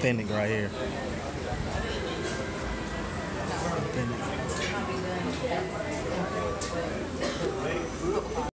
Fending authentic right here.